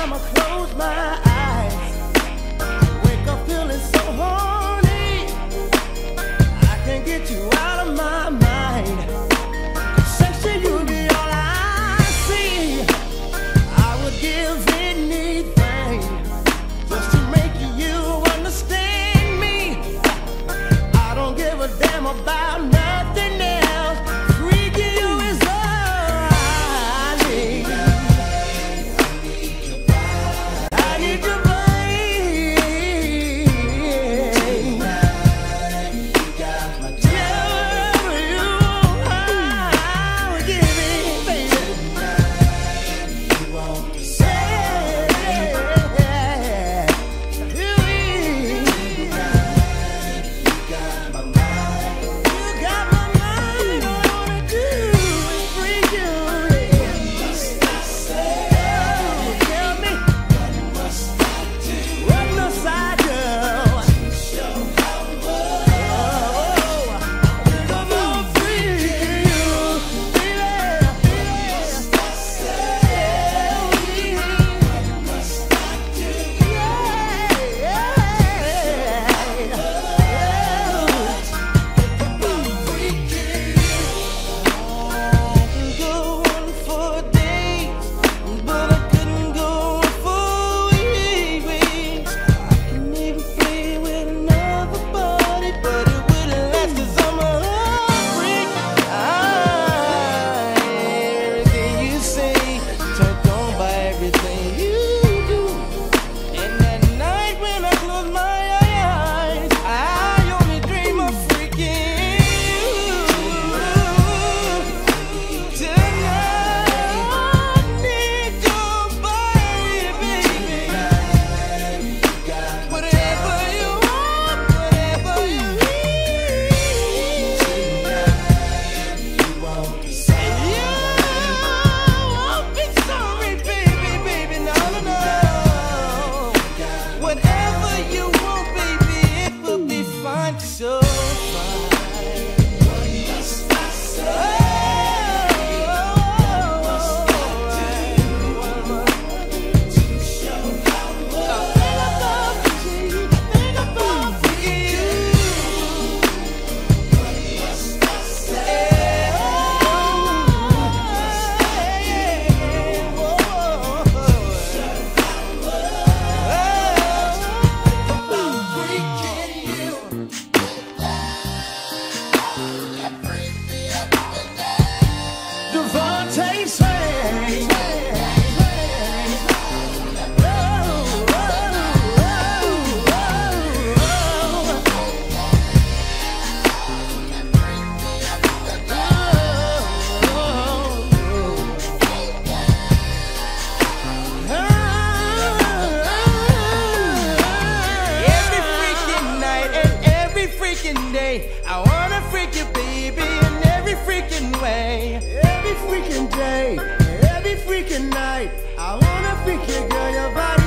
time I close my eyes. so day. I wanna freak you, baby, in every freaking way. Every freaking day, every freaking night. I wanna freak you, girl, your body.